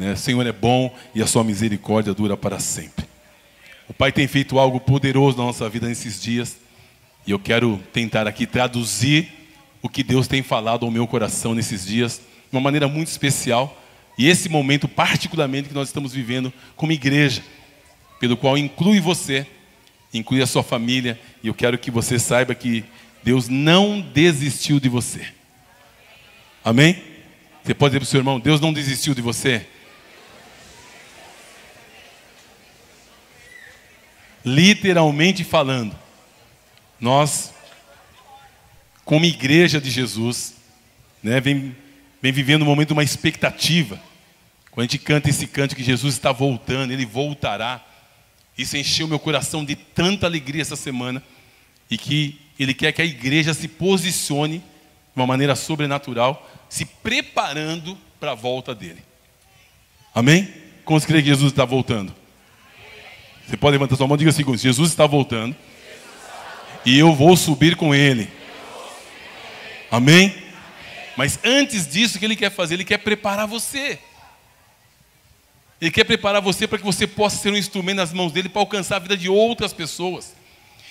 Né? Senhor é bom e a sua misericórdia dura para sempre. O Pai tem feito algo poderoso na nossa vida nesses dias. E eu quero tentar aqui traduzir o que Deus tem falado ao meu coração nesses dias, de uma maneira muito especial. E esse momento, particularmente, que nós estamos vivendo como igreja, pelo qual inclui você, inclui a sua família, e eu quero que você saiba que Deus não desistiu de você. Amém? Você pode dizer para o seu irmão: Deus não desistiu de você? Literalmente falando, nós, como igreja de Jesus, né, vem, vem vivendo um momento de uma expectativa. Quando a gente canta esse canto que Jesus está voltando, Ele voltará. Isso encheu meu coração de tanta alegria essa semana. E que Ele quer que a igreja se posicione de uma maneira sobrenatural, se preparando para a volta dele. Amém? Como você crê que Jesus está voltando? Você pode levantar sua mão e diga assim: Jesus está voltando. E eu vou subir com ele. Amém? Mas antes disso, o que ele quer fazer? Ele quer preparar você. Ele quer preparar você para que você possa ser um instrumento nas mãos dele para alcançar a vida de outras pessoas.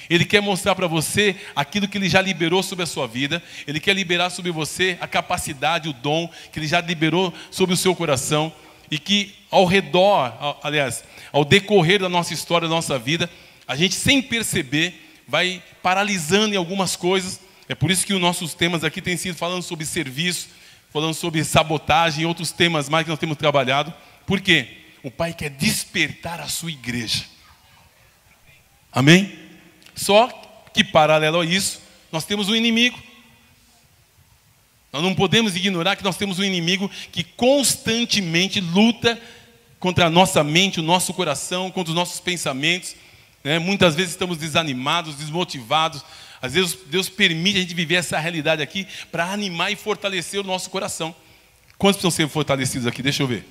Ele quer mostrar para você aquilo que ele já liberou sobre a sua vida. Ele quer liberar sobre você a capacidade, o dom que ele já liberou sobre o seu coração. E que ao redor, aliás, ao decorrer da nossa história, da nossa vida, a gente sem perceber vai paralisando em algumas coisas. É por isso que os nossos temas aqui têm sido falando sobre serviço, falando sobre sabotagem e outros temas mais que nós temos trabalhado. Por quê? O Pai quer despertar a sua igreja. Amém? Só que, paralelo a isso, nós temos um inimigo. Nós não podemos ignorar que nós temos um inimigo que constantemente luta contra a nossa mente, o nosso coração, contra os nossos pensamentos. Né? Muitas vezes estamos desanimados, desmotivados. Às vezes Deus permite a gente viver essa realidade aqui para animar e fortalecer o nosso coração. Quantos precisam ser fortalecidos aqui? Deixa eu ver.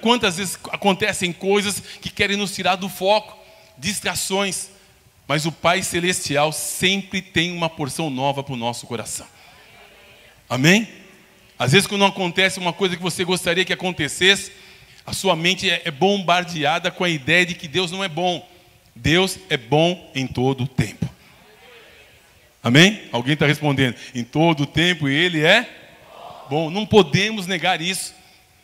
Quantas vezes acontecem coisas que querem nos tirar do foco, distrações, mas o Pai Celestial sempre tem uma porção nova para o nosso coração. Amém? Às vezes, quando não acontece uma coisa que você gostaria que acontecesse, a sua mente é, é bombardeada com a ideia de que Deus não é bom. Deus é bom em todo o tempo. Amém? Alguém está respondendo? Em todo o tempo Ele é bom. Não podemos negar isso.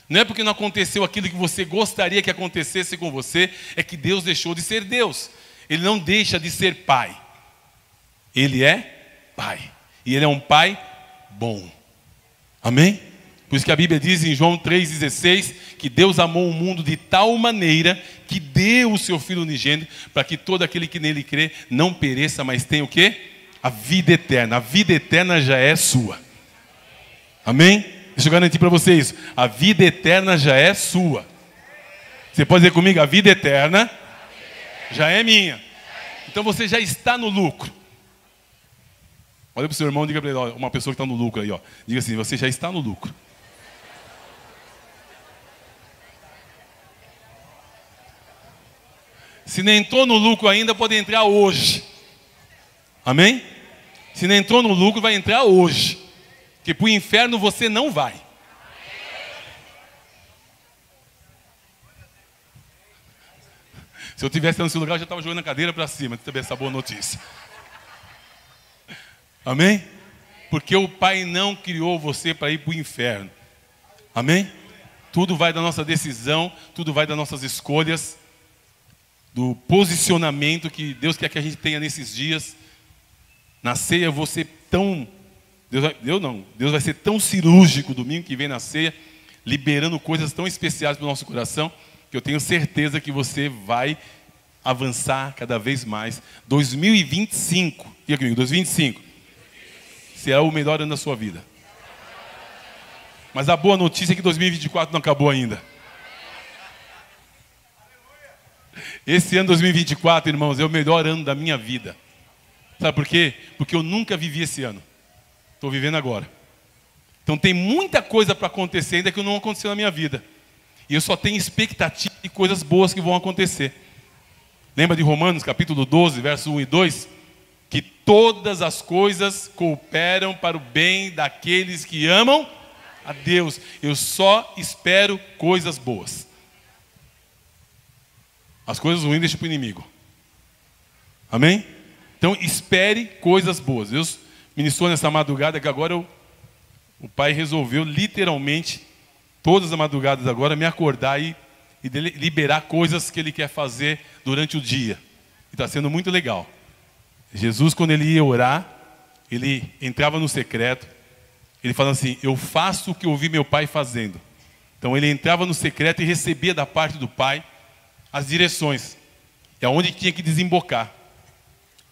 Não é porque não aconteceu aquilo que você gostaria que acontecesse com você, é que Deus deixou de ser Deus. Ele não deixa de ser Pai. Ele é Pai. E Ele é um Pai bom. Amém? Por isso que a Bíblia diz em João 3,16 que Deus amou o mundo de tal maneira que deu o seu Filho unigênito para que todo aquele que nele crê não pereça, mas tenha o quê? A vida eterna. A vida eterna já é sua. Amém? Deixa eu garantir para vocês. A vida eterna já é sua. Você pode dizer comigo, a vida eterna já é minha. Então você já está no lucro. Olha para o seu irmão e diga para ele, ó, uma pessoa que está no lucro aí, ó. Diga assim, você já está no lucro. Se não entrou no lucro ainda, pode entrar hoje. Amém? Se não entrou no lucro, vai entrar hoje. Que para o inferno você não vai. Se eu tivesse seu lugar, eu já estava jogando a cadeira para cima, de essa boa notícia. Amém? Porque o Pai não criou você para ir para o inferno. Amém? Tudo vai da nossa decisão, tudo vai das nossas escolhas, do posicionamento que Deus quer que a gente tenha nesses dias. Na ceia, você tão Deus, vai, Deus não, Deus vai ser tão cirúrgico domingo que vem na ceia, liberando coisas tão especiais para o nosso coração, que eu tenho certeza que você vai avançar cada vez mais. 2025, diga comigo, 2025 será o melhor ano da sua vida. Mas a boa notícia é que 2024 não acabou ainda. Esse ano 2024, irmãos, é o melhor ano da minha vida. Sabe por quê? Porque eu nunca vivi esse ano. Estou vivendo agora. Então tem muita coisa para acontecer ainda que não aconteceu na minha vida. E eu só tenho expectativa de coisas boas que vão acontecer. Lembra de Romanos capítulo 12, verso 1 e 2? Que todas as coisas cooperam para o bem daqueles que amam a Deus. Eu só espero coisas boas. As coisas ruins deixa para o inimigo. Amém? Então espere coisas boas. Deus ministrou nessa madrugada que agora eu, o Pai resolveu literalmente, todas as madrugadas agora, me acordar e, e liberar coisas que Ele quer fazer durante o dia. E está sendo muito legal. Jesus, quando ele ia orar, ele entrava no secreto, ele falava assim: Eu faço o que eu vi meu pai fazendo. Então ele entrava no secreto e recebia da parte do pai as direções, é onde tinha que desembocar.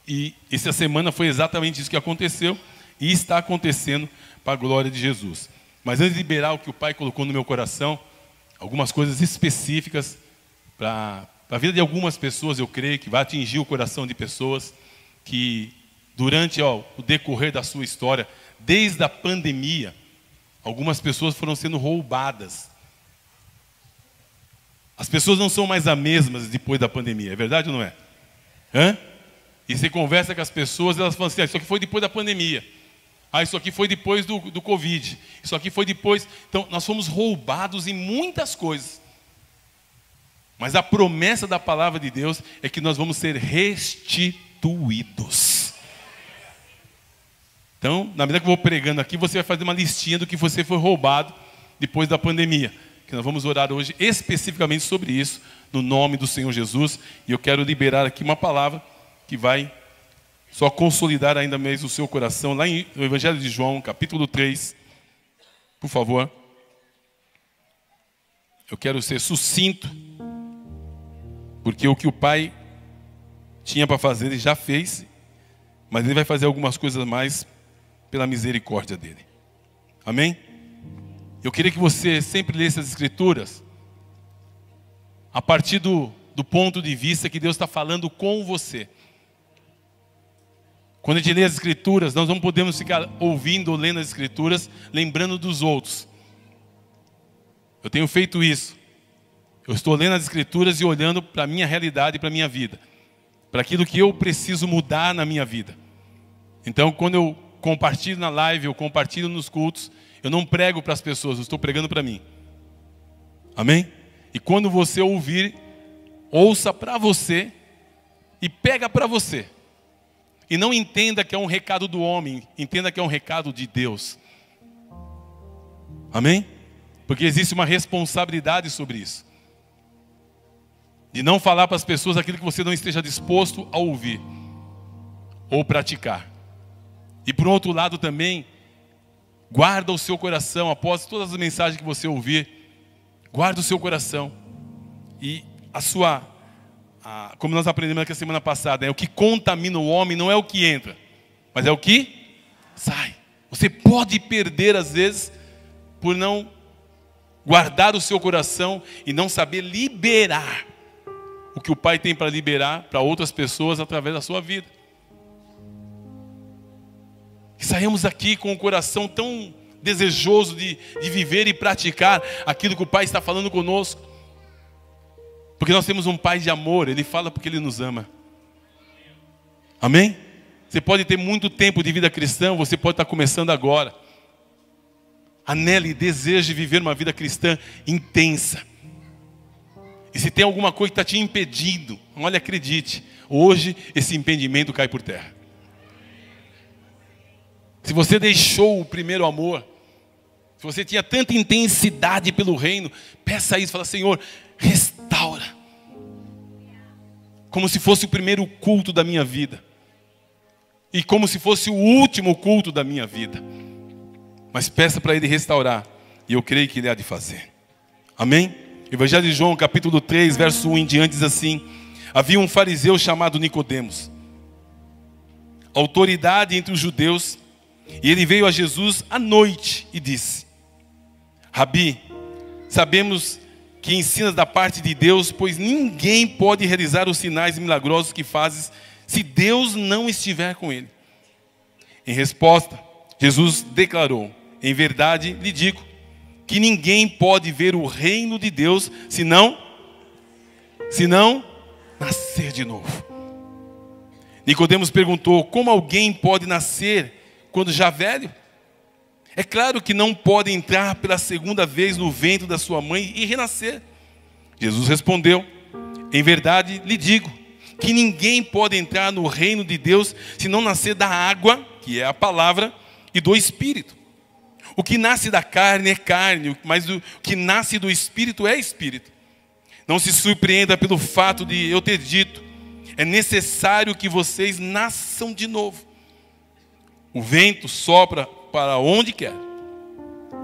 E essa semana foi exatamente isso que aconteceu e está acontecendo para a glória de Jesus. Mas antes de liberar o que o Pai colocou no meu coração, algumas coisas específicas para a vida de algumas pessoas, eu creio que vai atingir o coração de pessoas que durante ó, o decorrer da sua história, desde a pandemia, algumas pessoas foram sendo roubadas. As pessoas não são mais as mesmas depois da pandemia, é verdade ou não é? Hã? E você conversa com as pessoas, elas falam assim: ah, isso aqui foi depois da pandemia. Ah, isso aqui foi depois do, do Covid. Isso aqui foi depois. Então, nós fomos roubados em muitas coisas. Mas a promessa da palavra de Deus é que nós vamos ser restituídos. Então, na medida que eu vou pregando aqui, você vai fazer uma listinha do que você foi roubado depois da pandemia. Que nós vamos orar hoje especificamente sobre isso, no nome do Senhor Jesus. E eu quero liberar aqui uma palavra que vai só consolidar ainda mais o seu coração, lá no Evangelho de João, capítulo 3, por favor. Eu quero ser sucinto, porque o que o Pai tinha para fazer, ele já fez, mas ele vai fazer algumas coisas mais pela misericórdia dele. Amém? Eu queria que você sempre lesse as Escrituras a partir do, do ponto de vista que Deus está falando com você. Quando a gente lê as Escrituras, nós não podemos ficar ouvindo ou lendo as Escrituras, lembrando dos outros. Eu tenho feito isso. Eu estou lendo as Escrituras e olhando para a minha realidade e para a minha vida, para aquilo que eu preciso mudar na minha vida. Então, quando eu compartilho na live, eu compartilho nos cultos, eu não prego para as pessoas, eu estou pregando para mim. Amém? E quando você ouvir, ouça para você e pega para você. E não entenda que é um recado do homem, entenda que é um recado de Deus. Amém? Porque existe uma responsabilidade sobre isso. De não falar para as pessoas aquilo que você não esteja disposto a ouvir ou praticar. E por outro lado também, guarda o seu coração após todas as mensagens que você ouvir. Guarda o seu coração. E a sua a, como nós aprendemos aqui a semana passada, é o que contamina o homem não é o que entra, mas é o que sai. Você pode perder às vezes por não guardar o seu coração e não saber liberar o que o Pai tem para liberar para outras pessoas através da sua vida. Que saímos aqui com o coração tão desejoso de, de viver e praticar aquilo que o Pai está falando conosco. Porque nós temos um Pai de amor, Ele fala porque Ele nos ama. Amém? Você pode ter muito tempo de vida cristã, você pode estar começando agora. Anele deseje viver uma vida cristã intensa. E se tem alguma coisa que está te impedindo, olha, acredite, hoje esse impedimento cai por terra. Se você deixou o primeiro amor, se você tinha tanta intensidade pelo reino, peça isso, fala, Senhor, restaura. Como se fosse o primeiro culto da minha vida. E como se fosse o último culto da minha vida. Mas peça para Ele restaurar. E eu creio que Ele há de fazer. Amém? Evangelho de João, capítulo 3, verso 1 em diante, diz assim: Havia um fariseu chamado Nicodemos, autoridade entre os judeus, e ele veio a Jesus à noite e disse: Rabi, sabemos que ensinas da parte de Deus, pois ninguém pode realizar os sinais milagrosos que fazes se Deus não estiver com ele. Em resposta, Jesus declarou: Em verdade lhe digo que ninguém pode ver o reino de Deus senão senão nascer de novo. Nicodemos perguntou: Como alguém pode nascer quando já velho? É claro que não pode entrar pela segunda vez no ventre da sua mãe e renascer. Jesus respondeu: Em verdade lhe digo que ninguém pode entrar no reino de Deus se não nascer da água, que é a palavra, e do espírito. O que nasce da carne é carne, mas o que nasce do espírito é espírito. Não se surpreenda pelo fato de eu ter dito: é necessário que vocês nasçam de novo. O vento sopra para onde quer.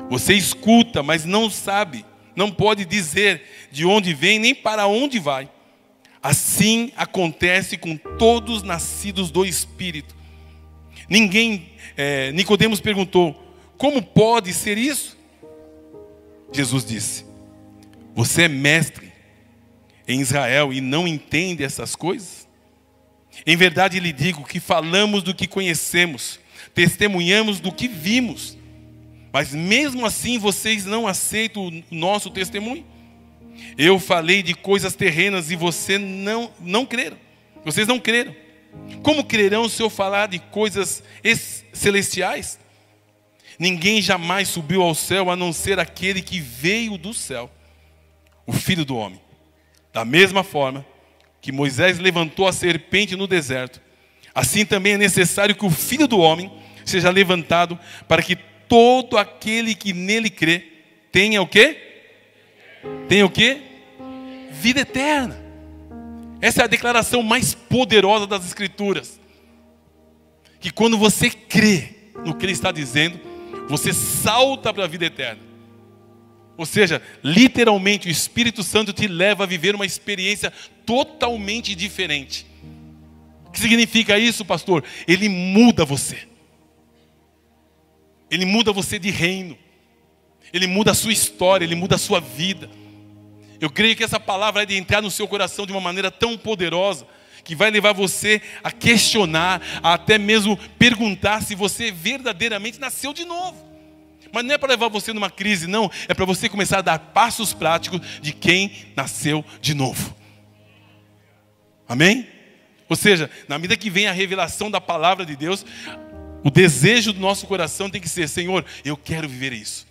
Você escuta, mas não sabe, não pode dizer de onde vem nem para onde vai. Assim acontece com todos nascidos do Espírito. Ninguém, é, Nicodemos perguntou: como pode ser isso? Jesus disse: Você é mestre em Israel e não entende essas coisas? Em verdade lhe digo que falamos do que conhecemos, testemunhamos do que vimos, mas mesmo assim vocês não aceitam o nosso testemunho. Eu falei de coisas terrenas e você não não creram. Vocês não creram. Como crerão se eu falar de coisas celestiais? Ninguém jamais subiu ao céu a não ser aquele que veio do céu, o Filho do Homem. Da mesma forma que Moisés levantou a serpente no deserto, assim também é necessário que o Filho do Homem seja levantado para que todo aquele que nele crê tenha o quê? Tenha o quê? Vida eterna. Essa é a declaração mais poderosa das Escrituras. Que quando você crê no que ele está dizendo, você salta para a vida eterna. Ou seja, literalmente o Espírito Santo te leva a viver uma experiência totalmente diferente. O que significa isso, pastor? Ele muda você. Ele muda você de reino. Ele muda a sua história, ele muda a sua vida. Eu creio que essa palavra é de entrar no seu coração de uma maneira tão poderosa que vai levar você a questionar, a até mesmo perguntar se você verdadeiramente nasceu de novo. Mas não é para levar você numa crise, não, é para você começar a dar passos práticos de quem nasceu de novo. Amém? Ou seja, na medida que vem a revelação da palavra de Deus, o desejo do nosso coração tem que ser: Senhor, eu quero viver isso.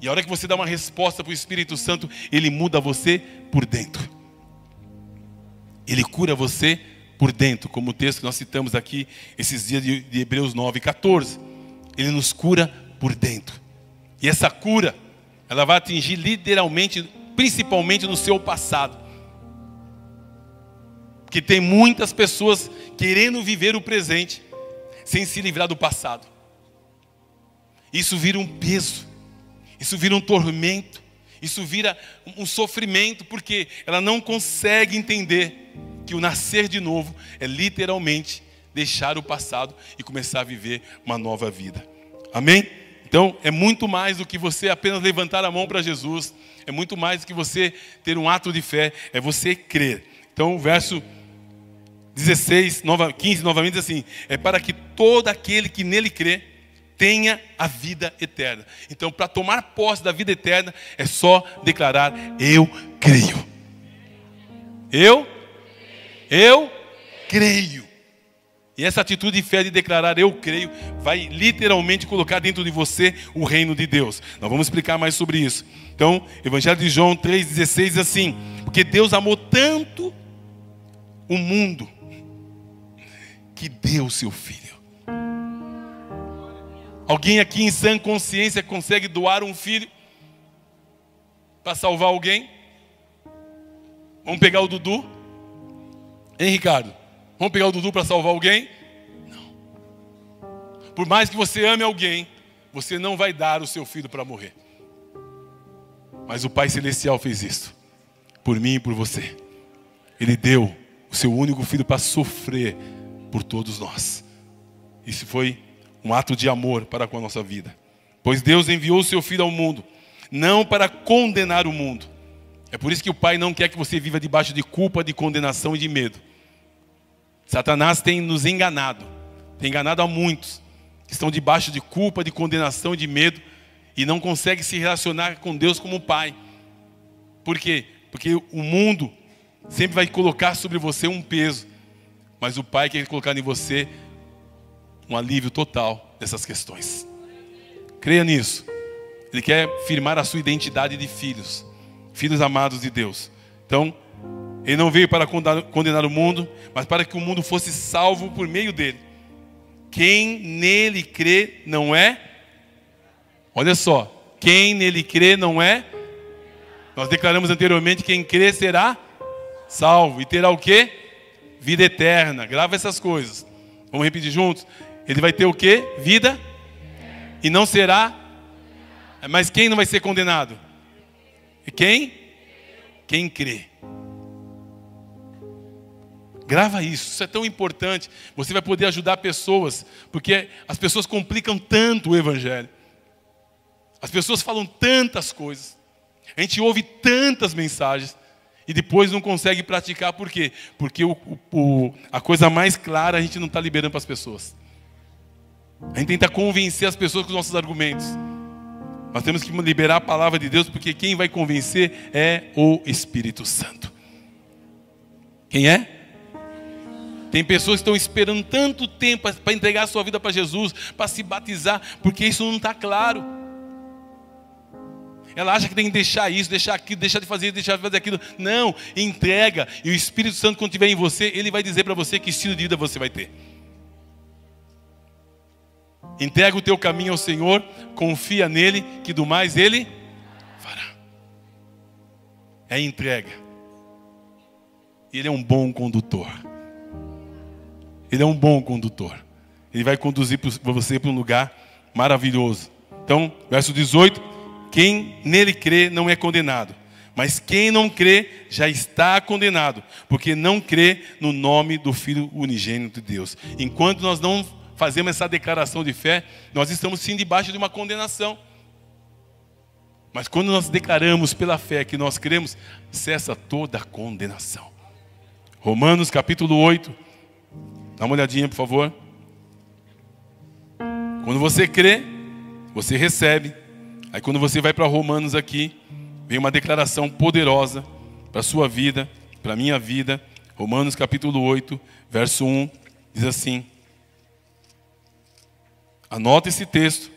E a hora que você dá uma resposta para o Espírito Santo, ele muda você por dentro. Ele cura você por dentro, como o texto que nós citamos aqui esses dias de, Hebreus 9, 14. Ele nos cura por dentro. E essa cura, ela vai atingir literalmente, principalmente no seu passado. Porque tem muitas pessoas querendo viver o presente sem se livrar do passado. Isso vira um peso, isso vira um tormento, isso vira um sofrimento, porque ela não consegue entender que o nascer de novo é literalmente deixar o passado e começar a viver uma nova vida. Amém? Então, é muito mais do que você apenas levantar a mão para Jesus, é muito mais do que você ter um ato de fé, é você crer. Então, o verso 16, 15 novamente diz assim: é para que todo aquele que nele crê tenha a vida eterna. Então, para tomar posse da vida eterna, é só declarar: Eu creio. Eu, eu creio. E essa atitude de fé de declarar eu creio vai literalmente colocar dentro de você o reino de Deus. Nós vamos explicar mais sobre isso. Então, Evangelho de João 3,16 diz assim: Porque Deus amou tanto o mundo que deu o seu filho. Alguém aqui em sã consciência consegue doar um filho para salvar alguém? Vamos pegar o Dudu? Hein, Ricardo? Vamos pegar o Dudu para salvar alguém? Não. Por mais que você ame alguém, você não vai dar o seu filho para morrer. Mas o Pai Celestial fez isso. Por mim e por você. Ele deu o seu único filho para sofrer por todos nós. Isso foi um ato de amor para com a nossa vida. Pois Deus enviou o seu Filho ao mundo, não para condenar o mundo. É por isso que o Pai não quer que você viva debaixo de culpa, de condenação e de medo. Satanás tem nos enganado, tem enganado a muitos que estão debaixo de culpa, de condenação e de medo e não conseguem se relacionar com Deus como Pai. Por quê? Porque o mundo sempre vai colocar sobre você um peso, mas o Pai quer colocar em você um alívio total dessas questões. Creia nisso. Ele quer firmar a sua identidade de filhos, filhos amados de Deus. Então, ele não veio para condenar o mundo, mas para que o mundo fosse salvo por meio dele. Quem nele crê não é. Olha só, quem nele crê não é. Nós declaramos anteriormente: quem crê será salvo e terá o que? Vida eterna. Grava essas coisas. Vamos repetir juntos? Ele vai ter o que? Vida e não será. Mas quem não vai ser condenado? E quem? Quem crê. Grava isso, isso é tão importante. Você vai poder ajudar pessoas, porque as pessoas complicam tanto o Evangelho. As pessoas falam tantas coisas. A gente ouve tantas mensagens e depois não consegue praticar, por quê? Porque o, o, a coisa mais clara a gente não está liberando para as pessoas. A gente tenta convencer as pessoas com os nossos argumentos. Nós temos que liberar a palavra de Deus, porque quem vai convencer é o Espírito Santo. Quem é? Tem pessoas que estão esperando tanto tempo para entregar a sua vida para Jesus, para se batizar, porque isso não está claro. Ela acha que tem que deixar isso, deixar aquilo, deixar de fazer isso, deixar de fazer aquilo. Não, entrega. E o Espírito Santo, quando estiver em você, ele vai dizer para você que estilo de vida você vai ter. Entrega o teu caminho ao Senhor, confia nele, que do mais ele fará. É entrega. Ele é um bom condutor. Ele é um bom condutor. Ele vai conduzir você para um lugar maravilhoso. Então, verso 18: Quem nele crê não é condenado, mas quem não crê já está condenado, porque não crê no nome do Filho unigênito de Deus. Enquanto nós não fazemos essa declaração de fé, nós estamos sim debaixo de uma condenação. Mas quando nós declaramos pela fé que nós cremos, cessa toda a condenação. Romanos capítulo 8, Dá uma olhadinha, por favor. Quando você crê, você recebe. Aí quando você vai para Romanos aqui, vem uma declaração poderosa para a sua vida, para a minha vida. Romanos capítulo 8, verso 1, diz assim. Anota esse texto.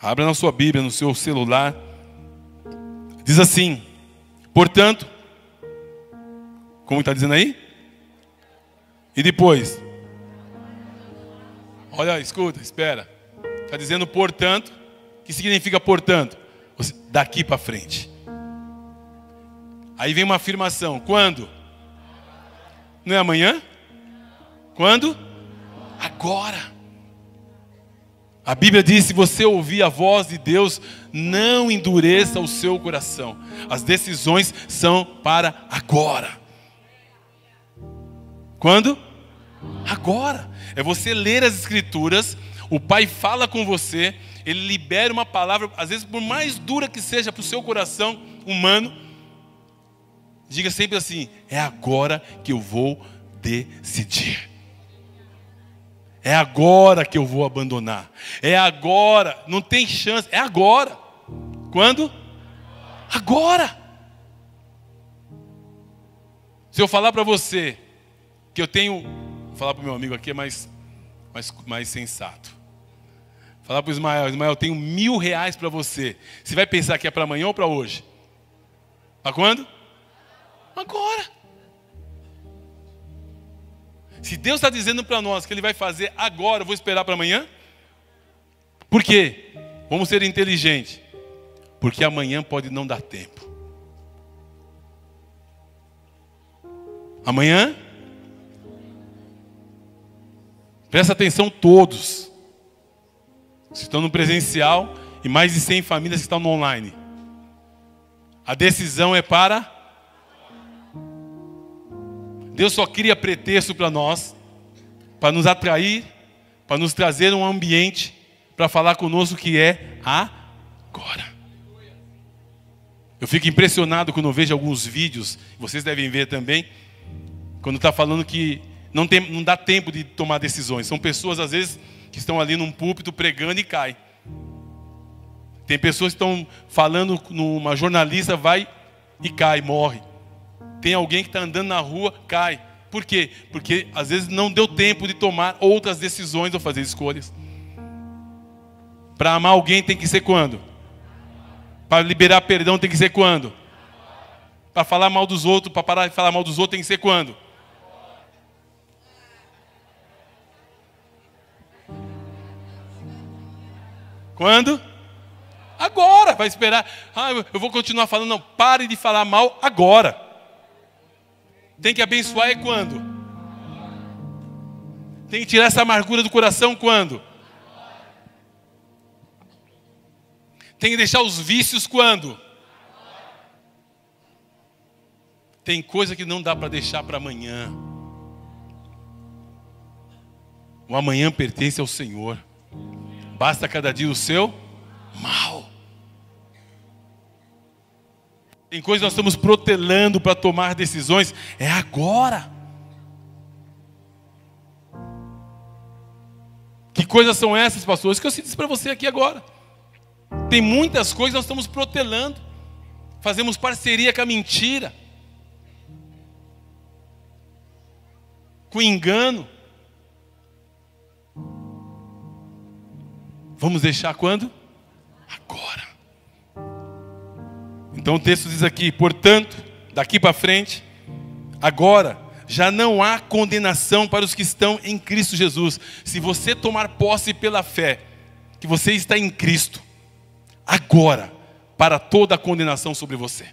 Abra na sua Bíblia, no seu celular. Diz assim: Portanto, como está dizendo aí? E depois? Olha, escuta, espera. Está dizendo portanto. Que significa portanto? Daqui para frente. Aí vem uma afirmação. Quando? Não é amanhã? Quando? Agora. A Bíblia diz: se você ouvir a voz de Deus, não endureça o seu coração. As decisões são para agora. Quando? Agora. É você ler as Escrituras, o Pai fala com você, ele libera uma palavra, às vezes por mais dura que seja para o seu coração humano, diga sempre assim: é agora que eu vou decidir. É agora que eu vou abandonar. É agora, não tem chance, é agora. Quando? Agora. Se eu falar para você, que eu tenho, vou falar para o meu amigo aqui é mais, mais, mais sensato. Falar para o Ismael, Ismael, eu tenho mil reais para você. Você vai pensar que é para amanhã ou para hoje? Para quando? Agora. Se Deus está dizendo para nós que Ele vai fazer agora, eu vou esperar para amanhã? Por quê? Vamos ser inteligentes. Porque amanhã pode não dar tempo. Amanhã Presta atenção todos. Que estão no presencial e mais de 100 famílias que estão no online. A decisão é para Deus só cria pretexto para nós, para nos atrair, para nos trazer um ambiente para falar conosco que é agora. Eu fico impressionado quando eu vejo alguns vídeos, vocês devem ver também, quando está falando que não, tem, não dá tempo de tomar decisões. São pessoas, às vezes, que estão ali num púlpito pregando e cai. Tem pessoas que estão falando, numa jornalista vai e cai, morre. Tem alguém que está andando na rua, cai. Por quê? Porque às vezes não deu tempo de tomar outras decisões ou fazer escolhas. Para amar alguém tem que ser quando? Para liberar perdão tem que ser quando? Para falar mal dos outros, para parar de falar mal dos outros tem que ser quando? Quando? Agora. Vai esperar. Ah, eu vou continuar falando. Não, pare de falar mal agora. Tem que abençoar é quando? Tem que tirar essa amargura do coração quando? Tem que deixar os vícios quando? Tem coisa que não dá para deixar para amanhã. O amanhã pertence ao Senhor. Basta cada dia o seu mal. Tem coisas que nós estamos protelando para tomar decisões, é agora. Que coisas são essas, pastores? Que eu disse para você aqui agora. Tem muitas coisas que nós estamos protelando. Fazemos parceria com a mentira, com o engano. Vamos deixar quando? Agora. Então o texto diz aqui: portanto, daqui para frente, agora já não há condenação para os que estão em Cristo Jesus. Se você tomar posse pela fé, que você está em Cristo, agora, para toda a condenação sobre você.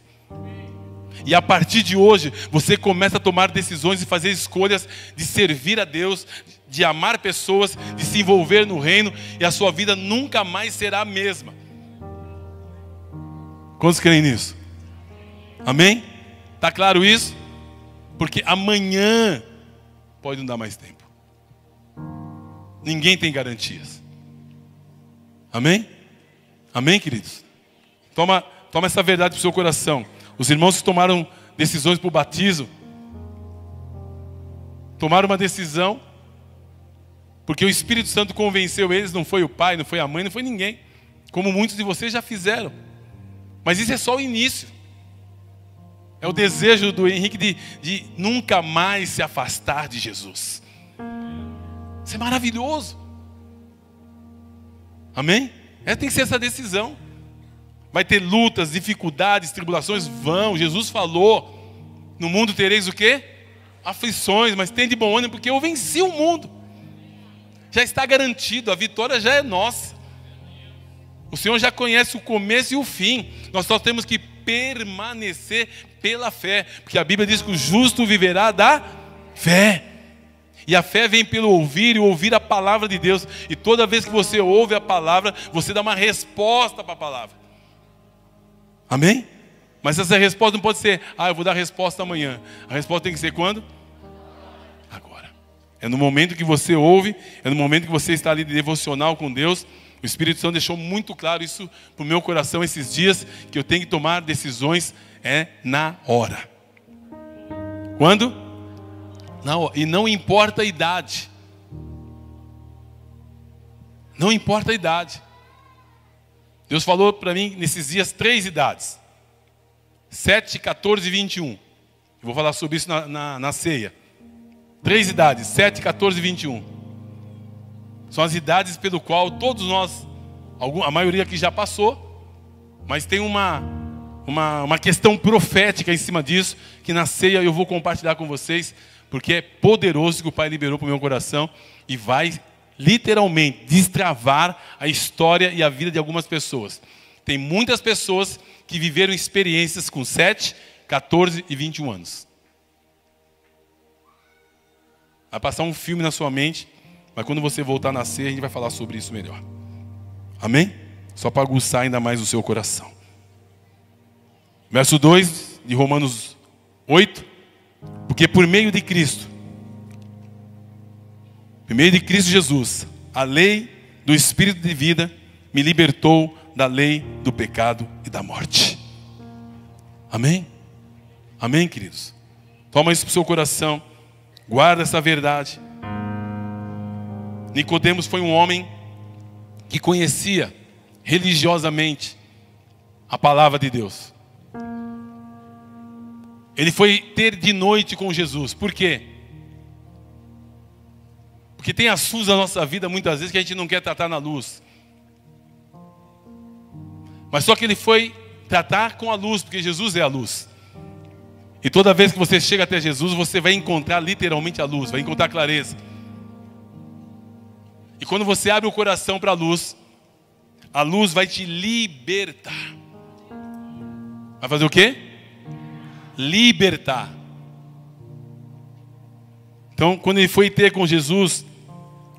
E a partir de hoje, você começa a tomar decisões e fazer escolhas de servir a Deus, de amar pessoas, de se envolver no reino, e a sua vida nunca mais será a mesma. Quantos creem nisso? Amém? Tá claro isso? Porque amanhã pode não dar mais tempo. Ninguém tem garantias. Amém? Amém, queridos? Toma, toma essa verdade para o seu coração. Os irmãos que tomaram decisões para o batismo, tomaram uma decisão, porque o Espírito Santo convenceu eles, não foi o pai, não foi a mãe, não foi ninguém, como muitos de vocês já fizeram. Mas isso é só o início. É o desejo do Henrique de, de nunca mais se afastar de Jesus. Isso é maravilhoso. Amém? É, tem que ser essa decisão. Vai ter lutas, dificuldades, tribulações, vão. Jesus falou: no mundo tereis o quê? Aflições, mas tem de bom ânimo, porque eu venci o mundo. Já está garantido, a vitória já é nossa. O Senhor já conhece o começo e o fim. Nós só temos que permanecer pela fé, porque a Bíblia diz que o justo viverá da fé. E a fé vem pelo ouvir e ouvir a palavra de Deus. E toda vez que você ouve a palavra, você dá uma resposta para a palavra. Amém? Mas essa resposta não pode ser, ah, eu vou dar a resposta amanhã. A resposta tem que ser quando? É no momento que você ouve, é no momento que você está ali de devocional com Deus. O Espírito Santo deixou muito claro isso para o meu coração esses dias, que eu tenho que tomar decisões é na hora. Quando? Não, e não importa a idade. Não importa a idade. Deus falou para mim nesses dias três idades: 7, 14 e 21. Eu vou falar sobre isso na, na, na ceia. Três idades: 7, 14 e 21. São as idades pelo qual todos nós, a maioria aqui já passou, mas tem uma, uma, uma questão profética em cima disso, que na ceia eu vou compartilhar com vocês porque é poderoso que o Pai liberou para o meu coração e vai literalmente destravar a história e a vida de algumas pessoas. Tem muitas pessoas que viveram experiências com 7, 14 e 21 anos. Vai passar um filme na sua mente, mas quando você voltar a nascer, a gente vai falar sobre isso melhor. Amém? Só para aguçar ainda mais o seu coração. Verso 2 de Romanos 8. Porque por meio de Cristo, por meio de Cristo Jesus, a lei do Espírito de vida me libertou da lei do pecado e da morte. Amém? Amém, queridos? Toma isso para o seu coração, guarda essa verdade. Nicodemos foi um homem que conhecia religiosamente a palavra de Deus. Ele foi ter de noite com Jesus. Por quê? Porque tem assuntos na nossa vida muitas vezes que a gente não quer tratar na luz. Mas só que ele foi tratar com a luz, porque Jesus é a luz. E toda vez que você chega até Jesus, você vai encontrar literalmente a luz, vai encontrar clareza. E quando você abre o coração para a luz, a luz vai te libertar. Vai fazer o quê? Libertar. Então, quando ele foi ter com Jesus,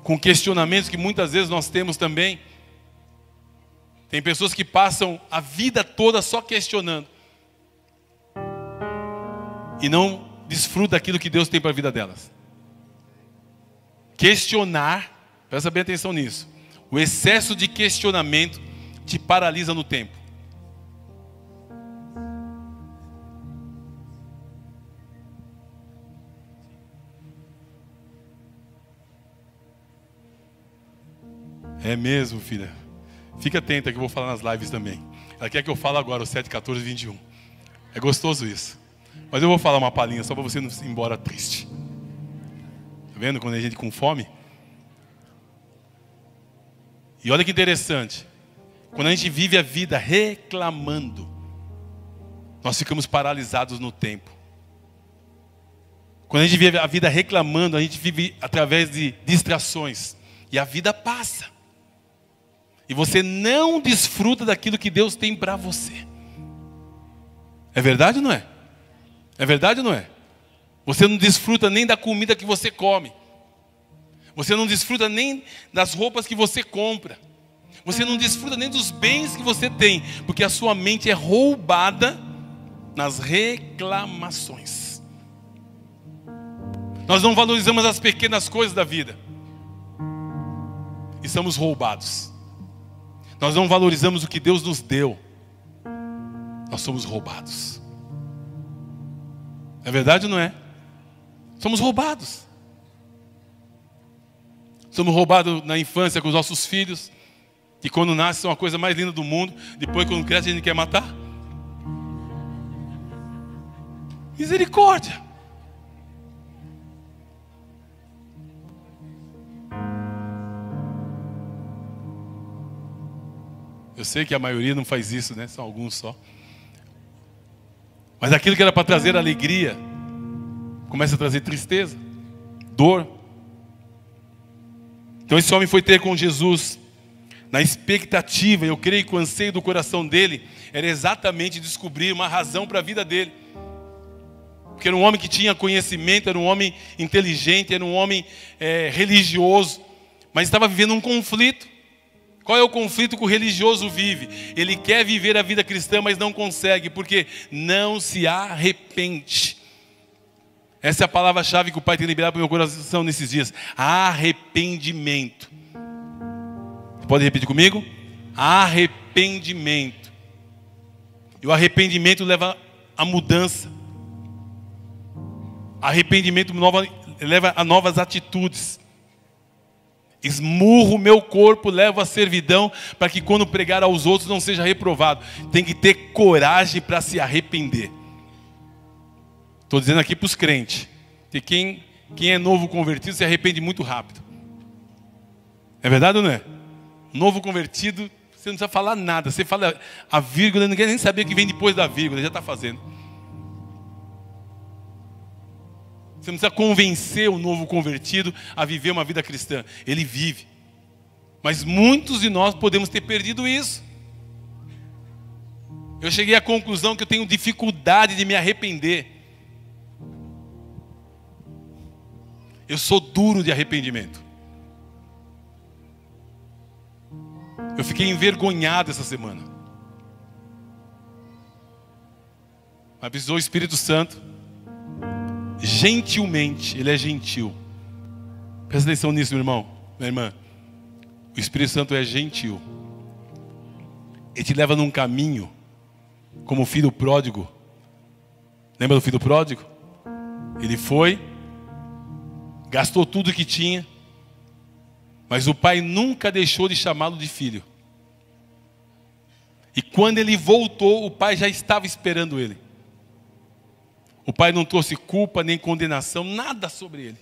com questionamentos que muitas vezes nós temos também, tem pessoas que passam a vida toda só questionando e não desfrutam daquilo que Deus tem para a vida delas. Questionar, presta bem atenção nisso. O excesso de questionamento te paralisa no tempo. É mesmo, filha. Fica atenta que eu vou falar nas lives também. Ela quer que eu fale agora, o 7, 14 e 21. É gostoso isso. Mas eu vou falar uma palhinha só para você não ir embora triste. Tá vendo quando a gente com fome? E olha que interessante. Quando a gente vive a vida reclamando, nós ficamos paralisados no tempo. Quando a gente vive a vida reclamando, a gente vive através de distrações. E a vida passa. E você não desfruta daquilo que Deus tem para você. É verdade ou não é? É verdade ou não é? Você não desfruta nem da comida que você come. Você não desfruta nem das roupas que você compra. Você não desfruta nem dos bens que você tem, porque a sua mente é roubada nas reclamações. Nós não valorizamos as pequenas coisas da vida. E somos roubados. Nós não valorizamos o que Deus nos deu. Nós somos roubados. É verdade ou não é? Somos roubados. Somos roubados na infância com os nossos filhos, que quando nasce são a coisa mais linda do mundo, depois quando cresce a gente quer matar. Misericórdia. Eu sei que a maioria não faz isso, né? São alguns só. Mas aquilo que era para trazer alegria, começa a trazer tristeza, dor. Então esse homem foi ter com Jesus na expectativa, eu creio que o anseio do coração dele era exatamente descobrir uma razão para a vida dele. Porque era um homem que tinha conhecimento, era um homem inteligente, era um homem é, religioso, mas estava vivendo um conflito. Qual é o conflito que o religioso vive? Ele quer viver a vida cristã, mas não consegue, porque não se arrepende. Essa é a palavra-chave que o Pai tem liberado para o meu coração nesses dias: arrependimento. Pode repetir comigo? Arrependimento. E o arrependimento leva a mudança. Arrependimento leva a novas atitudes. Esmurro o meu corpo, levo a servidão, para que quando pregar aos outros não seja reprovado. Tem que ter coragem para se arrepender. Estou dizendo aqui para os crentes, que quem, quem é novo convertido se arrepende muito rápido. É verdade ou não é? Novo convertido, você não precisa falar nada. Você fala a vírgula, ninguém nem saber o que vem depois da vírgula, já está fazendo. Você não precisa convencer o novo convertido a viver uma vida cristã. Ele vive. Mas muitos de nós podemos ter perdido isso. Eu cheguei à conclusão que eu tenho dificuldade de me arrepender. Eu sou duro de arrependimento. Eu fiquei envergonhado essa semana. Precisou o Espírito Santo gentilmente, ele é gentil. Presta atenção nisso, meu irmão, minha irmã. O Espírito Santo é gentil. Ele te leva num caminho, como o filho pródigo. Lembra do filho pródigo? Ele foi, gastou tudo que tinha, mas o pai nunca deixou de chamá-lo de filho. E quando ele voltou, o pai já estava esperando ele. O pai não trouxe culpa nem condenação, nada sobre ele.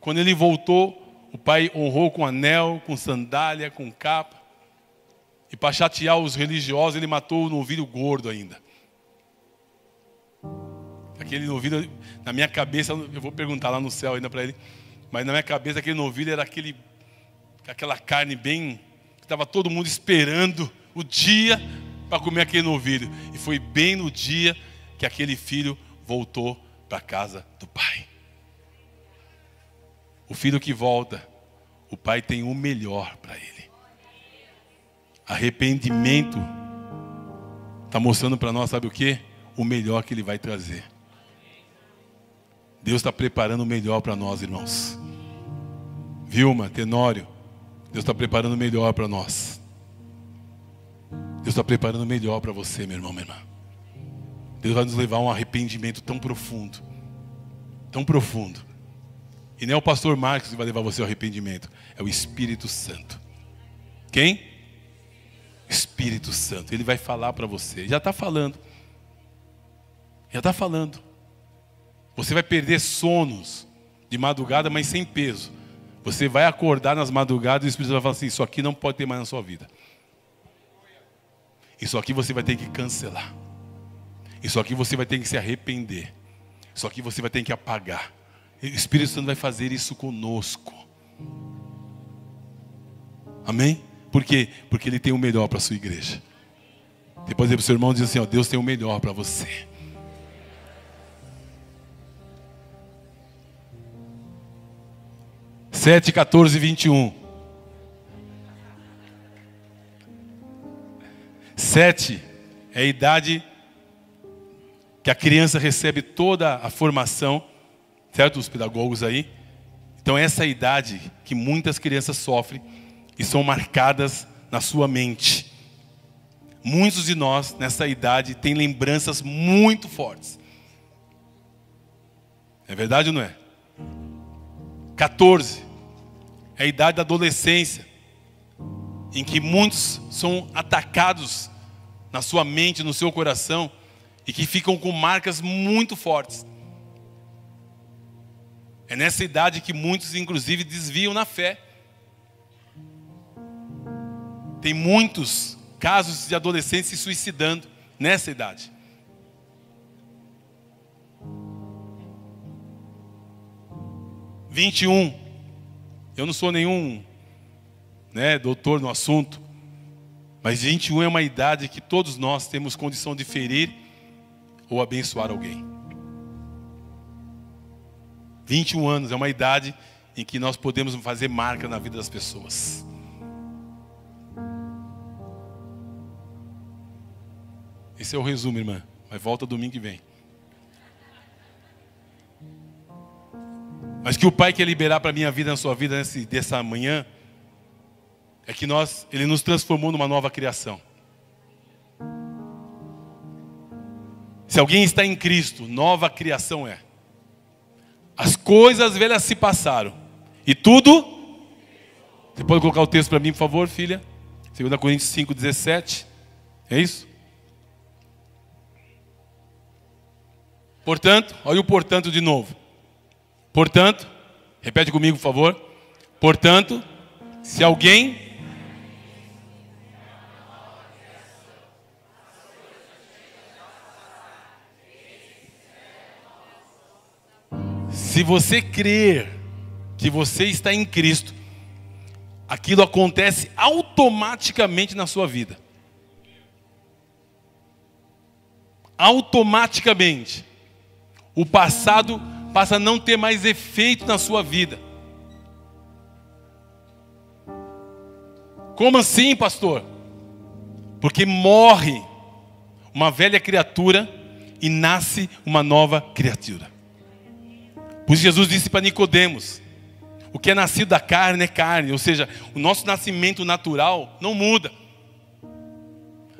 Quando ele voltou, o pai honrou com anel, com sandália, com capa. E para chatear os religiosos, ele matou o novilho gordo ainda. Aquele novilho, na minha cabeça, eu vou perguntar lá no céu ainda para ele, mas na minha cabeça aquele novilho era aquele, aquela carne bem, estava todo mundo esperando o dia para comer aquele novilho. E foi bem no dia que aquele filho voltou para a casa do pai. O filho que volta, o pai tem o melhor para ele. Arrependimento está mostrando para nós, sabe o que? O melhor que ele vai trazer. Deus está preparando o melhor para nós, irmãos. Vilma, Tenório, Deus está preparando o melhor para nós. Deus está preparando o melhor para você, meu irmão, minha irmã. Deus vai nos levar a um arrependimento tão profundo, tão profundo. E não é o pastor Marcos que vai levar você ao arrependimento, é o Espírito Santo. Quem? Espírito Santo. Ele vai falar para você. Já está falando. Já está falando. Você vai perder sonos de madrugada, mas sem peso. Você vai acordar nas madrugadas e o Espírito vai falar assim: Isso aqui não pode ter mais na sua vida. Isso aqui você vai ter que cancelar. Isso aqui você vai ter que se arrepender. Isso aqui você vai ter que apagar. O Espírito Santo vai fazer isso conosco. Amém? Por quê? Porque Ele tem o melhor para a sua igreja. Depois o seu irmão diz assim: ó, Deus tem o melhor para você. Sete, 14 e um. Sete é a idade que a criança recebe toda a formação, certo? Os pedagogos aí. Então, essa é a idade que muitas crianças sofrem e são marcadas na sua mente. Muitos de nós, nessa idade, têm lembranças muito fortes. É verdade ou não é? 14 é a idade da adolescência, em que muitos são atacados na sua mente, no seu coração, e que ficam com marcas muito fortes. É nessa idade que muitos, inclusive, desviam na fé. Tem muitos casos de adolescentes se suicidando nessa idade. Vinte e um. Eu não sou nenhum né, doutor no assunto, mas 21 é uma idade que todos nós temos condição de ferir ou abençoar alguém. 21 anos é uma idade em que nós podemos fazer marca na vida das pessoas. Esse é o resumo, irmã. Mas volta domingo que vem. Mas que o Pai quer liberar para a minha vida, na sua vida, nesse, dessa manhã, é que nós, Ele nos transformou numa nova criação. Se alguém está em Cristo, nova criação é. As coisas velhas se passaram. E tudo. Você pode colocar o texto para mim, por favor, filha? 2 Coríntios 5, 17. É isso? Portanto, olha o portanto de novo. Portanto, repete comigo, por favor. Portanto, se alguém Se você crer que você está em Cristo, aquilo acontece automaticamente na sua vida. Automaticamente. O passado passa a não ter mais efeito na sua vida. Como assim, pastor? Porque morre uma velha criatura e nasce uma nova criatura. Por isso Jesus disse para Nicodemos: o que é nascido da carne é carne, ou seja, o nosso nascimento natural não muda.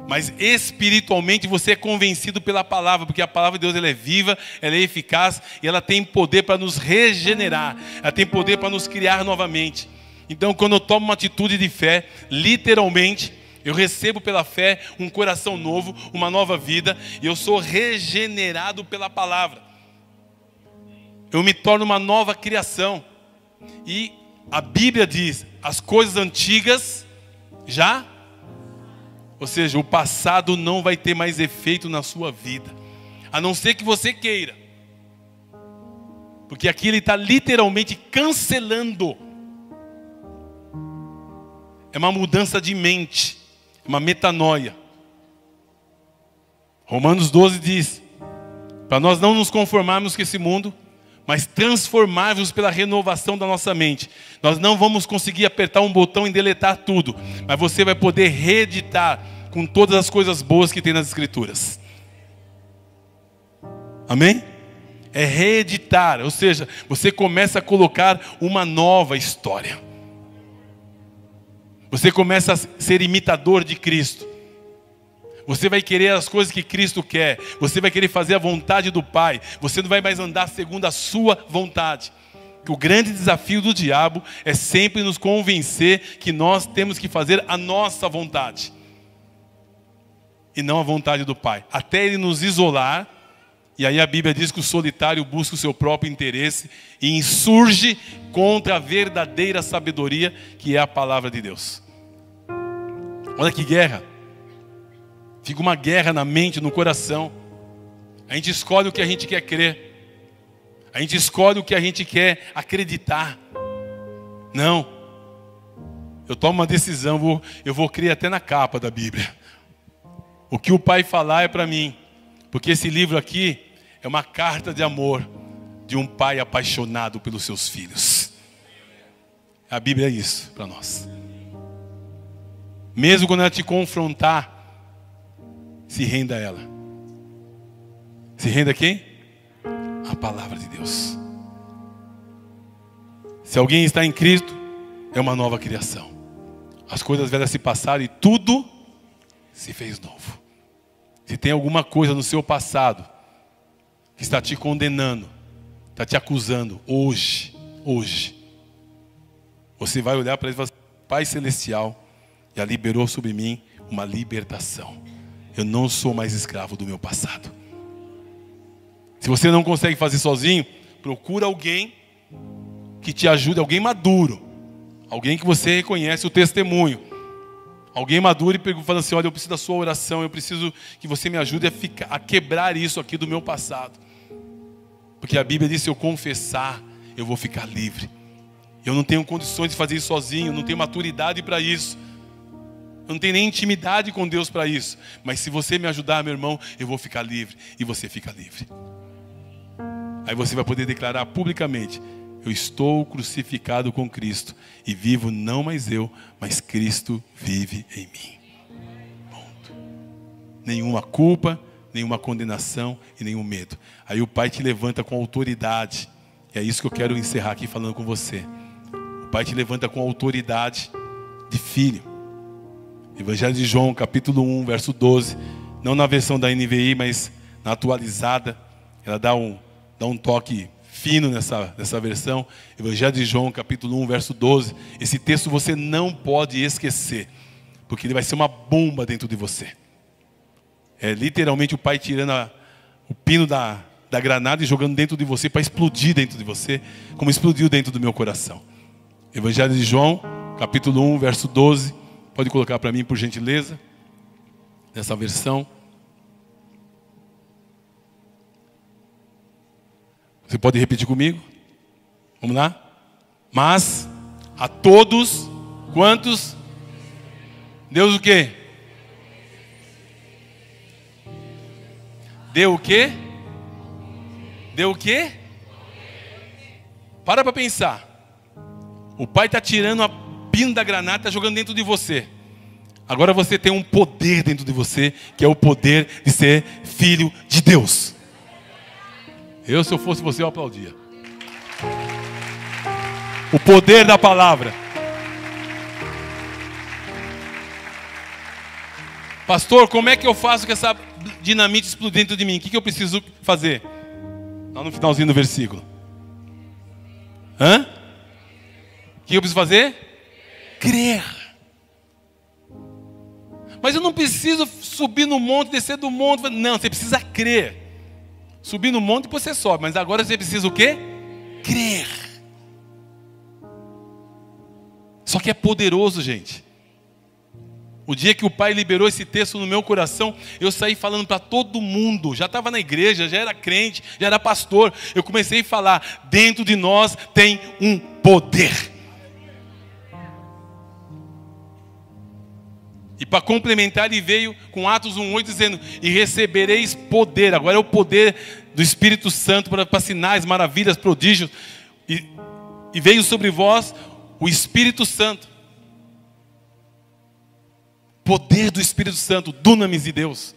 Mas espiritualmente você é convencido pela palavra, porque a palavra de Deus ela é viva, ela é eficaz e ela tem poder para nos regenerar, ela tem poder para nos criar novamente. Então, quando eu tomo uma atitude de fé, literalmente, eu recebo pela fé um coração novo, uma nova vida, e eu sou regenerado pela palavra eu me torno uma nova criação. E a Bíblia diz: as coisas antigas já Ou seja, o passado não vai ter mais efeito na sua vida, a não ser que você queira. Porque aqui ele está literalmente cancelando. É uma mudança de mente, é uma metanoia. Romanos 12 diz: para nós não nos conformarmos com esse mundo, mas transformarmos pela renovação da nossa mente. Nós não vamos conseguir apertar um botão e deletar tudo, mas você vai poder reeditar com todas as coisas boas que tem nas Escrituras. Amém? É reeditar, ou seja, você começa a colocar uma nova história. Você começa a ser imitador de Cristo. Você vai querer as coisas que Cristo quer. Você vai querer fazer a vontade do Pai. Você não vai mais andar segundo a sua vontade. O grande desafio do diabo é sempre nos convencer que nós temos que fazer a nossa vontade e não a vontade do Pai, até ele nos isolar. E aí a Bíblia diz que o solitário busca o seu próprio interesse e insurge contra a verdadeira sabedoria, que é a palavra de Deus. Olha que guerra. Fica uma guerra na mente, no coração. A gente escolhe o que a gente quer crer. A gente escolhe o que a gente quer acreditar. Não. Eu tomo uma decisão, vou, eu vou crer até na capa da Bíblia. O que o Pai falar é para mim. Porque esse livro aqui é uma carta de amor de um pai apaixonado pelos seus filhos. A Bíblia é isso para nós. Mesmo quando ela te confrontar, se renda a ela. Se renda a quem? A palavra de Deus. Se alguém está em Cristo, é uma nova criação. As coisas velhas se passaram e tudo se fez novo. Se tem alguma coisa no seu passado que está te condenando, está te acusando, hoje, hoje, você vai olhar para ele e falar: assim, Pai Celestial já liberou sobre mim uma libertação. Eu não sou mais escravo do meu passado. Se você não consegue fazer sozinho, procura alguém que te ajude, alguém maduro, alguém que você reconhece o testemunho. Alguém maduro e fala assim: Olha, eu preciso da sua oração, eu preciso que você me ajude a, ficar, a quebrar isso aqui do meu passado. Porque a Bíblia diz: se eu confessar, eu vou ficar livre. Eu não tenho condições de fazer isso sozinho, não tenho maturidade para isso. Eu não tenho nem intimidade com Deus para isso. Mas se você me ajudar, meu irmão, eu vou ficar livre. E você fica livre. Aí você vai poder declarar publicamente: Eu estou crucificado com Cristo. E vivo não mais eu, mas Cristo vive em mim. Ponto. Nenhuma culpa, nenhuma condenação e nenhum medo. Aí o Pai te levanta com autoridade. E é isso que eu quero encerrar aqui falando com você. O Pai te levanta com autoridade de filho. Evangelho de João, capítulo 1, verso 12. Não na versão da NVI, mas na atualizada. Ela dá um, dá um toque fino nessa, nessa versão. Evangelho de João, capítulo 1, verso 12. Esse texto você não pode esquecer, porque ele vai ser uma bomba dentro de você. É literalmente o pai tirando a, o pino da, da granada e jogando dentro de você para explodir dentro de você, como explodiu dentro do meu coração. Evangelho de João, capítulo 1, verso 12. Pode colocar para mim, por gentileza, nessa versão. Você pode repetir comigo? Vamos lá? Mas a todos quantos Deus o quê? Deu o quê? Deu o quê? Para para pensar. O pai está tirando a pino da granada está jogando dentro de você. Agora você tem um poder dentro de você, que é o poder de ser filho de Deus. Eu, se eu fosse você, eu aplaudia. O poder da palavra. Pastor, como é que eu faço que essa dinamite explodir dentro de mim? O que, que eu preciso fazer? Lá no finalzinho do versículo. Hã? O que eu preciso fazer? Crer. Mas eu não preciso subir no monte, descer do monte. Não, você precisa crer. Subir no monte você sobe, mas agora você precisa o quê? Crer. Só que é poderoso, gente. O dia que o pai liberou esse texto no meu coração, eu saí falando para todo mundo. Já estava na igreja, já era crente, já era pastor. Eu comecei a falar: dentro de nós tem um poder. E para complementar, ele veio com Atos 1,8 dizendo: E recebereis poder. Agora é o poder do Espírito Santo para, sinais, maravilhas, prodígios. E, e veio sobre vós o Espírito Santo. Poder do Espírito Santo, dunamis de Deus.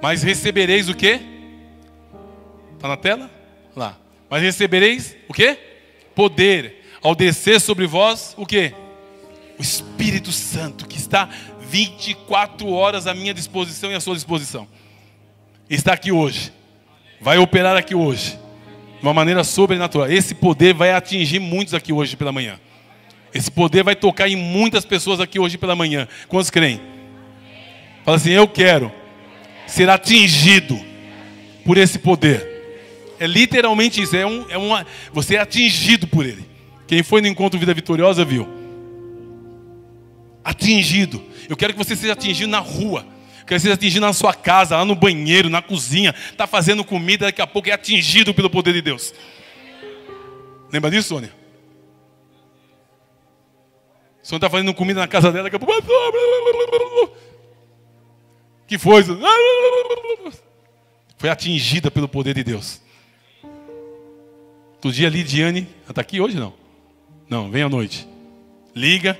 Mas recebereis o que? Está na tela? Lá. Mas recebereis o que? Poder. Ao descer sobre vós, o que? O Espírito Santo que está 24 horas à minha disposição e à sua disposição. Está aqui hoje. Vai operar aqui hoje. De uma maneira sobrenatural. Esse poder vai atingir muitos aqui hoje pela manhã. Esse poder vai tocar em muitas pessoas aqui hoje pela manhã. Quantos creem? Fala assim: Eu quero ser atingido por esse poder. É literalmente isso. É um, é uma, você é atingido por ele. Quem foi no encontro Vida Vitoriosa viu atingido. Eu quero que você seja atingido na rua. Eu quero que você seja atingido na sua casa, lá no banheiro, na cozinha. Está fazendo comida, daqui a pouco é atingido pelo poder de Deus. Lembra disso, Sônia? Sônia está fazendo comida na casa dela, daqui a pouco. Que foi? Foi atingida pelo poder de Deus. Outro dia, Lidiane. Ela está aqui hoje não? Não, vem à noite. Liga.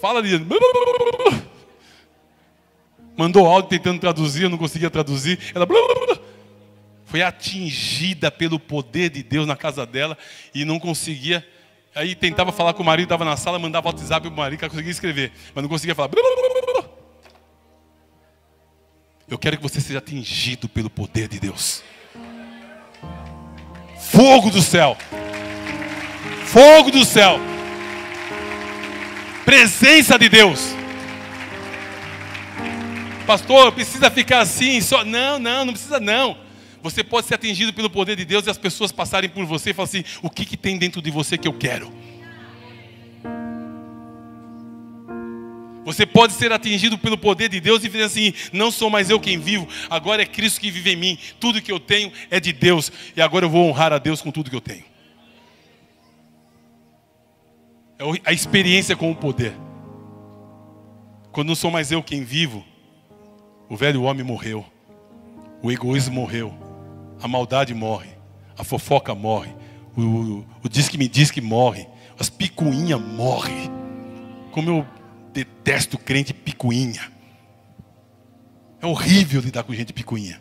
Fala ali. Mandou áudio tentando traduzir, eu não conseguia traduzir. Ela foi atingida pelo poder de Deus na casa dela e não conseguia. Aí tentava falar com o marido, estava na sala, mandava WhatsApp para o marido, que ela conseguia escrever, mas não conseguia falar. Eu quero que você seja atingido pelo poder de Deus. Fogo do céu. Fogo do céu presença de Deus. Pastor, precisa ficar assim, só. Não, não, não precisa não. Você pode ser atingido pelo poder de Deus e as pessoas passarem por você e falar assim: o que, que tem dentro de você que eu quero? Você pode ser atingido pelo poder de Deus e dizer assim: não sou mais eu quem vivo, agora é Cristo que vive em mim. Tudo que eu tenho é de Deus e agora eu vou honrar a Deus com tudo que eu tenho. É a experiência com o poder. Quando não sou mais eu quem vivo, o velho homem morreu, o egoísmo morreu, a maldade morre, a fofoca morre, o, o, o diz que me diz que morre, as picuinhas morrem. Como eu detesto crente picuinha. É horrível lidar com gente picuinha.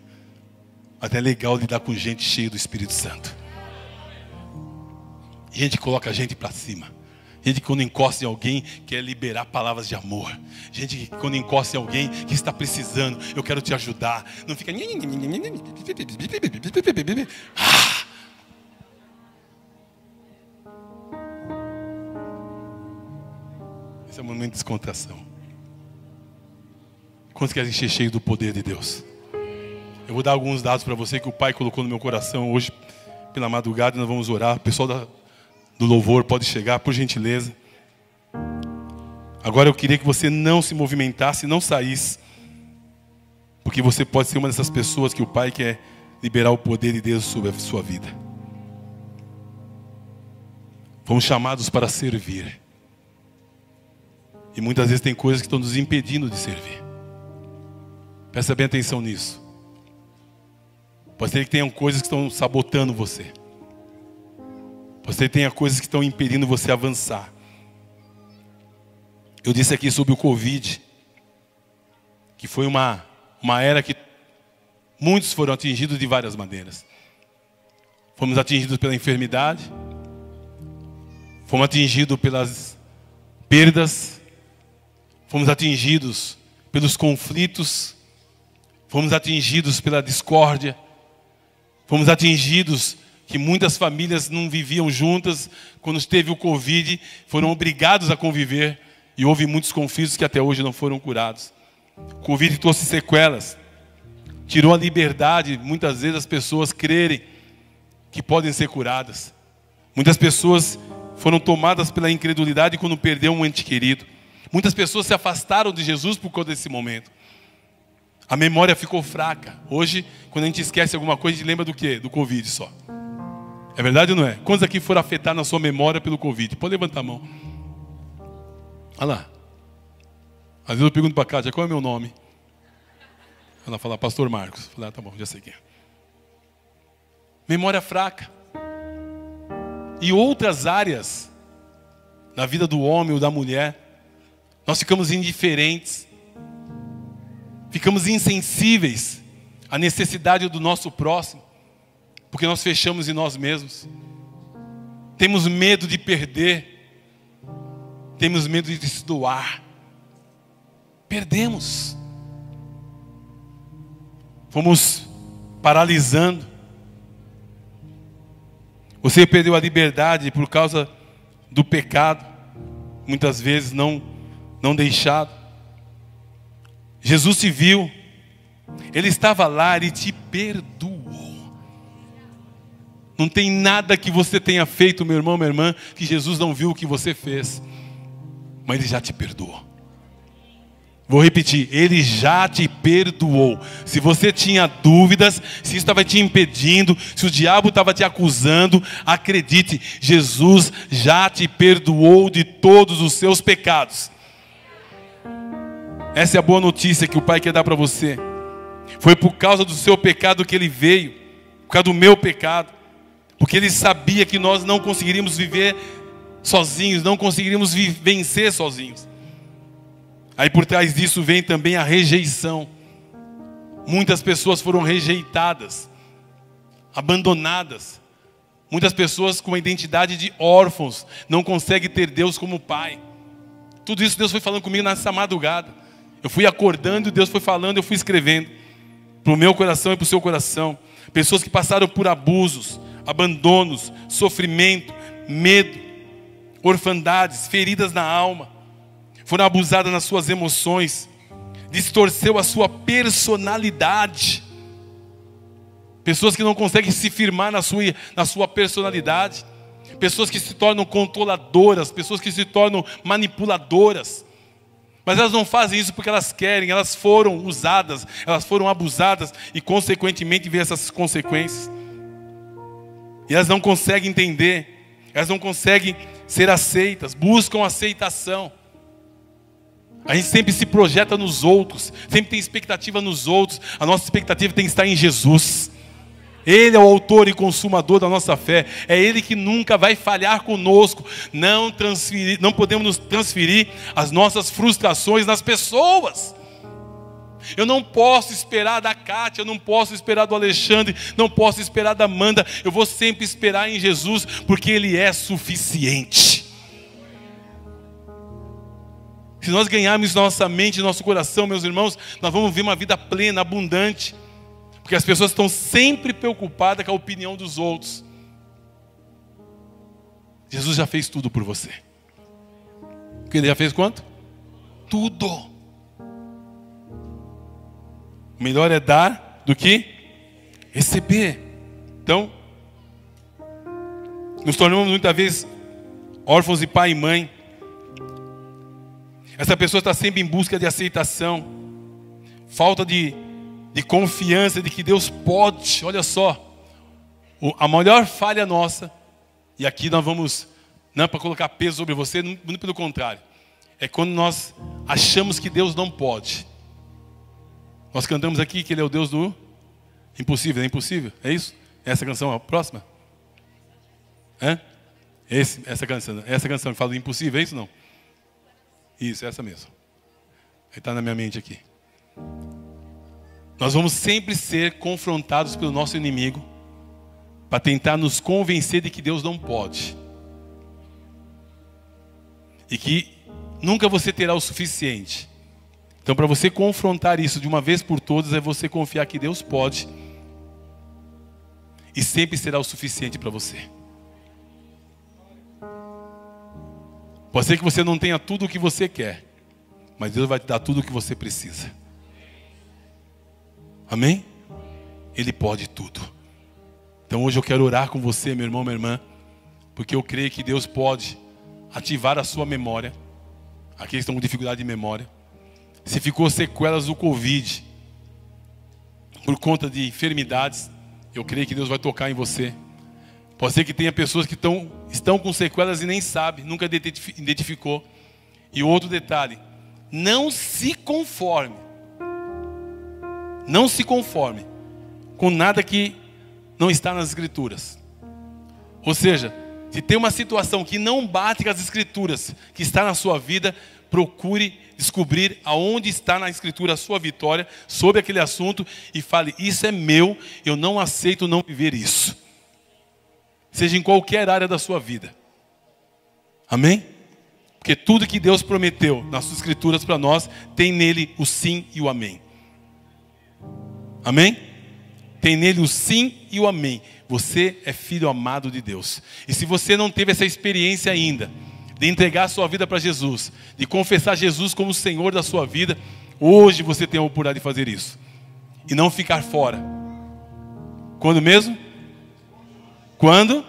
Mas é legal lidar com gente cheia do Espírito Santo. Gente coloca a gente para cima. Gente que quando encosta em alguém quer liberar palavras de amor. Gente que quando encosta em alguém que está precisando, eu quero te ajudar. Não fica. Ah! Esse é um momento de descontração. Quantos querem ser cheio do poder de Deus? Eu vou dar alguns dados para você que o Pai colocou no meu coração hoje pela madrugada e nós vamos orar. O pessoal da do louvor pode chegar, por gentileza. Agora eu queria que você não se movimentasse, não saísse, porque você pode ser uma dessas pessoas que o Pai quer liberar o poder de Deus sobre a sua vida. Fomos chamados para servir. E muitas vezes tem coisas que estão nos impedindo de servir. Presta bem atenção nisso. Pode ser que tenham coisas que estão sabotando você. Você tenha coisas que estão impedindo você avançar. Eu disse aqui sobre o Covid, que foi uma, uma era que muitos foram atingidos de várias maneiras. Fomos atingidos pela enfermidade, fomos atingidos pelas perdas, fomos atingidos pelos conflitos, fomos atingidos pela discórdia, fomos atingidos que muitas famílias não viviam juntas, quando teve o Covid, foram obrigados a conviver e houve muitos conflitos que até hoje não foram curados. O Covid trouxe sequelas, tirou a liberdade, muitas vezes, as pessoas crerem que podem ser curadas. Muitas pessoas foram tomadas pela incredulidade quando perdeu um ente querido. Muitas pessoas se afastaram de Jesus por causa desse momento. A memória ficou fraca. Hoje, quando a gente esquece alguma coisa, a gente lembra do quê? Do Covid só. É verdade ou não é? Quantos aqui foram afetados na sua memória pelo Covid? Pode levantar a mão. Olha lá. Às vezes eu pergunto para a Cátia, qual é o meu nome? Ela fala, Pastor Marcos. Eu ah, tá bom, já sei quem é. Memória fraca. E outras áreas na vida do homem ou da mulher, nós ficamos indiferentes, ficamos insensíveis à necessidade do nosso próximo, porque nós fechamos em nós mesmos. Temos medo de perder, temos medo de se doar. Perdemos. Fomos paralisando. Você perdeu a liberdade por causa do pecado, muitas vezes não não deixado. Jesus te viu, ele estava lá e te perdoou. Não tem nada que você tenha feito, meu irmão, minha irmã, que Jesus não viu o que você fez, mas ele já te perdoou. Vou repetir, ele já te perdoou. Se você tinha dúvidas, se isso estava te impedindo, se o diabo estava te acusando, acredite, Jesus já te perdoou de todos os seus pecados. Essa é a boa notícia que o Pai quer dar para você. Foi por causa do seu pecado que ele veio, por causa do meu pecado, porque ele sabia que nós não conseguiríamos viver sozinhos, não conseguiríamos vencer sozinhos. Aí por trás disso vem também a rejeição. Muitas pessoas foram rejeitadas, abandonadas. Muitas pessoas com a identidade de órfãos não conseguem ter Deus como pai. Tudo isso Deus foi falando comigo nessa madrugada. Eu fui acordando Deus foi falando, eu fui escrevendo para o meu coração e para o seu coração. Pessoas que passaram por abusos, abandonos, sofrimento, medo, orfandades, feridas na alma foram abusadas nas suas emoções, distorceu a sua personalidade. Pessoas que não conseguem se firmar na sua, na sua personalidade, pessoas que se tornam controladoras, pessoas que se tornam manipuladoras. Mas elas não fazem isso porque elas querem, elas foram usadas, elas foram abusadas e, consequentemente, vê essas consequências. E elas não conseguem entender, elas não conseguem ser aceitas, buscam aceitação. A gente sempre se projeta nos outros, sempre tem expectativa nos outros. A nossa expectativa tem que estar em Jesus. Ele é o autor e consumador da nossa fé. É Ele que nunca vai falhar conosco. Não, transferir, não podemos nos transferir as nossas frustrações nas pessoas. Eu não posso esperar da Kátia, eu não posso esperar do Alexandre, não posso esperar da Amanda. Eu vou sempre esperar em Jesus, porque Ele é suficiente. Se nós ganharmos nossa mente, nosso coração, meus irmãos, nós vamos ver uma vida plena, abundante. Porque as pessoas estão sempre preocupadas com a opinião dos outros. Jesus já fez tudo por você. Porque ele já fez quanto? Tudo. Melhor é dar do que receber. Então, nos tornamos muitas vezes órfãos de pai e mãe. Essa pessoa está sempre em busca de aceitação, falta de, de confiança de que Deus pode. Olha só, a maior falha nossa, e aqui nós vamos, não é para colocar peso sobre você, muito pelo contrário, é quando nós achamos que Deus não pode. Nós cantamos aqui que Ele é o Deus do impossível, é impossível, é isso? Essa canção, a próxima? É? Esse, essa canção, essa canção que fala do impossível, é isso não? Isso, essa mesmo. Está na minha mente aqui. Nós vamos sempre ser confrontados pelo nosso inimigo para tentar nos convencer de que Deus não pode. E que nunca você terá o suficiente. Então, para você confrontar isso de uma vez por todas, é você confiar que Deus pode e sempre será o suficiente para você. Pode ser que você não tenha tudo o que você quer, mas Deus vai te dar tudo o que você precisa. Amém? Ele pode tudo. Então hoje eu quero orar com você, meu irmão, minha irmã, Porque eu creio que Deus pode ativar a sua memória. Aqueles que estão com dificuldade de memória. Se ficou sequelas do Covid, por conta de enfermidades, eu creio que Deus vai tocar em você. Pode ser que tenha pessoas que estão, estão com sequelas e nem sabe, nunca identificou. E outro detalhe, não se conforme. Não se conforme com nada que não está nas escrituras. Ou seja, se tem uma situação que não bate com as escrituras, que está na sua vida, procure descobrir aonde está na escritura a sua vitória sobre aquele assunto e fale: Isso é meu, eu não aceito não viver isso seja em qualquer área da sua vida. Amém? Porque tudo que Deus prometeu nas suas escrituras para nós, tem nele o sim e o amém. Amém? Tem nele o sim e o amém. Você é filho amado de Deus. E se você não teve essa experiência ainda, de entregar a sua vida para Jesus, de confessar Jesus como o Senhor da sua vida, hoje você tem a oportunidade de fazer isso. E não ficar fora. Quando mesmo? Quando?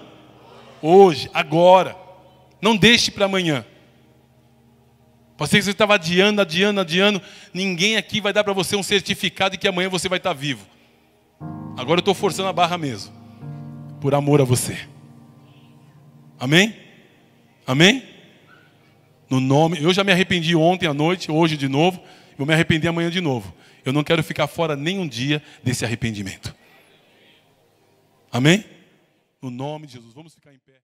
Hoje, agora. Não deixe para amanhã. Ser que você estava adiando, adiando, adiando. Ninguém aqui vai dar para você um certificado de que amanhã você vai estar vivo. Agora eu estou forçando a barra mesmo. Por amor a você. Amém? Amém? No nome. Eu já me arrependi ontem à noite, hoje de novo. Vou me arrepender amanhã de novo. Eu não quero ficar fora nem um dia desse arrependimento. Amém? No nome de Jesus. Vamos ficar em pé.